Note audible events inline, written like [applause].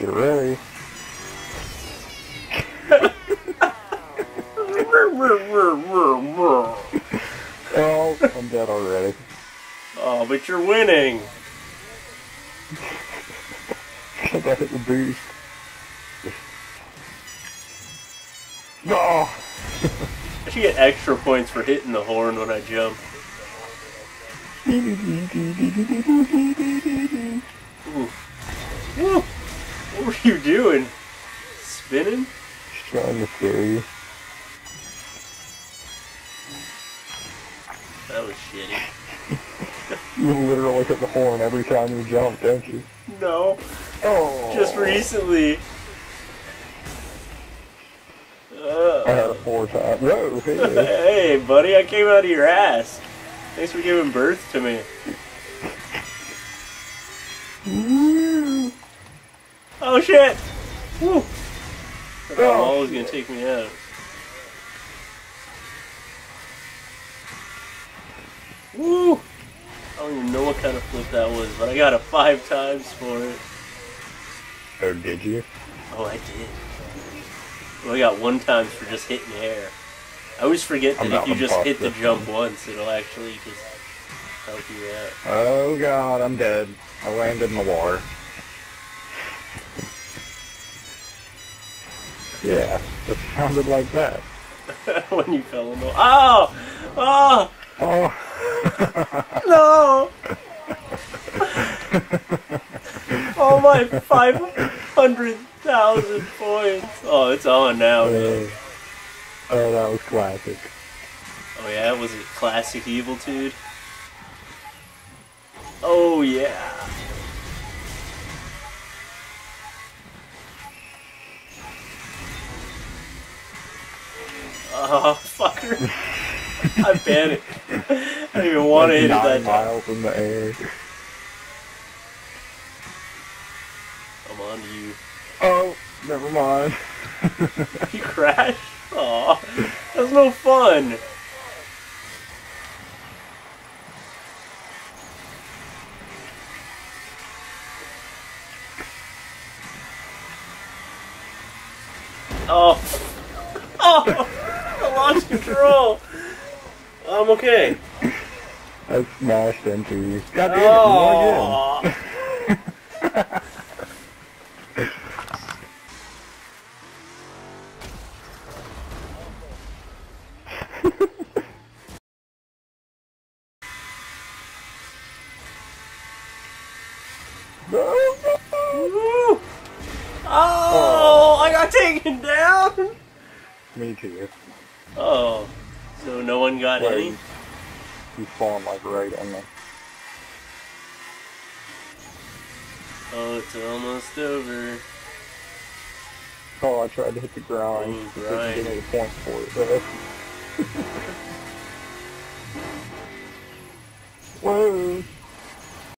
Get ready. [laughs] oh, I'm dead already. Oh, but you're winning. I hit the boost. No! I should get extra points for hitting the horn when I jump. [laughs] Ooh. Woo. What [laughs] were you doing? Spinning? Just trying to scare you. That was shitty. [laughs] You literally hit the horn every time you jump, don't you? No, Oh! just recently. I had Uh, it four times. Whoa, hey. [laughs] hey, buddy, I came out of your ass. Thanks for giving birth to me. Oh shit! Woo! I thought Oh, Wall was gonna take me out. Woo! I don't even know what kind of flip that was, but I got it five times for it. Or did you? Oh, I did. Well, I got one times for just hitting air. I always forget that I'm if you just hit the this jump once, it'll actually just help you out. Oh god, I'm dead. I landed in the water. Yeah, it sounded like that. [laughs] when you fell in the Oh! Oh! Oh. No! [laughs] oh my 500,000 points. Oh, it's on now. Uh, oh, that was classic. Oh yeah, was it classic Eviltude? Oh yeah. Oh, fucker. [laughs] I panicked. I didn't even want to Like hit it nine that miles in the air. I'm on to you. Oh, never mind. [laughs] You crashed? Aw, that was no fun. Oh, [laughs] oh, lost control. I'm okay. I smashed into you. God damn it, oh. you won. [laughs] Oh, oh, I got taken down. [laughs] Me too. Oh, so no one got Wait. any? You spawned like right on the. Oh, it's almost over. Oh, I tried to hit the ground. Oh, It didn't me the points for it. [laughs]